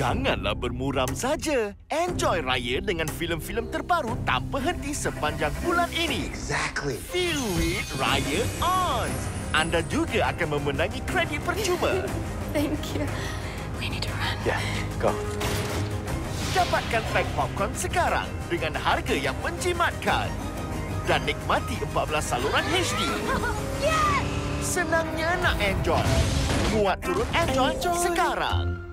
Janganlah bermuram saja. Enjoy raya dengan filem-filem terbaru tanpa henti sepanjang bulan ini. Exactly. Feel it raya on. Anda juga akan memenangi kredit percuma. Thank you. We need to run. Yeah, go. Dapatkan pack popcorn sekarang dengan harga yang menjimatkan. Dan nikmati 14 saluran HD. Yes! Senangnya nak enjoy. Muat turun enjoy, enjoy. sekarang.